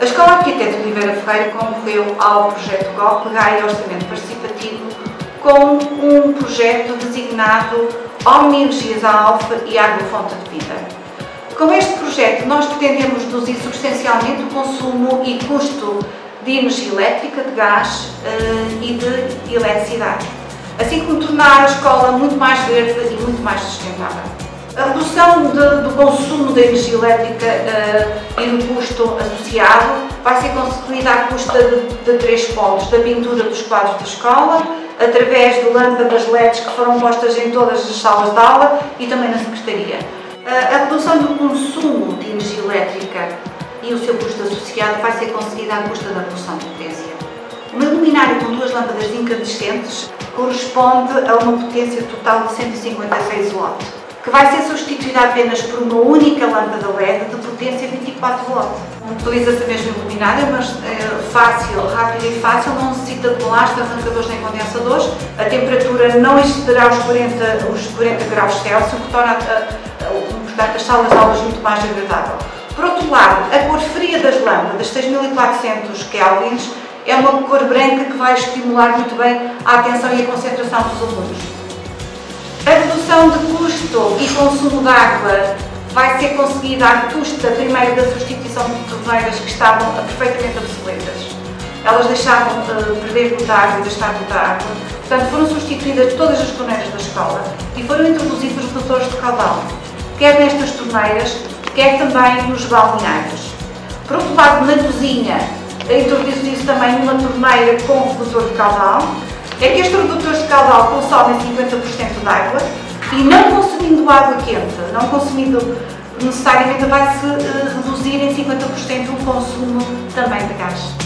A Escola Arquiteto Oliveira Ferreira concorreu ao projeto GOP GAI Orçamento Participativo com um projeto designado Omni Energias à Alfa e Água Fonte de Vida. Com este projeto nós pretendemos reduzir substancialmente o consumo e custo de energia elétrica, de gás uh, e de eletricidade, assim como tornar a escola muito mais verde e muito mais sustentável. A redução de, do consumo de energia elétrica uh, e do custo associado vai ser conseguida à custa de, de, três pontos, da pintura dos quadros da escola, através de lâmpadas LEDs que foram postas em todas as salas de aula e também na secretaria. Uh, a redução do consumo de energia elétrica e o seu custo associado vai ser conseguida à custa da redução de potência. Uma luminária com duas lâmpadas incandescentes corresponde a uma potência total de 156 watts que vai ser substituída apenas por uma única lâmpada LED de potência 24 volts. Utiliza-se a mesma luminária, mas é fácil, rápida e fácil, não necessita de balastro, arrancadores nem condensadores. A temperatura não excederá os 40, os 40 graus Celsius, o que torna a, a, portanto, as salas de aulas muito mais agradável. Por outro lado, a cor fria das lâmpadas, 6400 kelvins, é uma cor branca que vai estimular muito bem a atenção e a concentração dos alunos. Redução de custo e consumo de água vai ser conseguida à custa, primeiro, da substituição de torneiras que estavam perfeitamente obsoletas. Elas deixavam de perder muita água e gastar muita água. Portanto, foram substituídas todas as torneiras da escola e foram introduzidos redutores de caudal, quer nestas torneiras, quer também nos balneários. Por outro lado, na cozinha, introduziu-se também uma torneira com redutor de caudal, é que estes redutores de caudal consomem 50% de água e não consumindo água quente, não consumindo necessariamente vai-se eh, reduzir em 50% o consumo também de gás.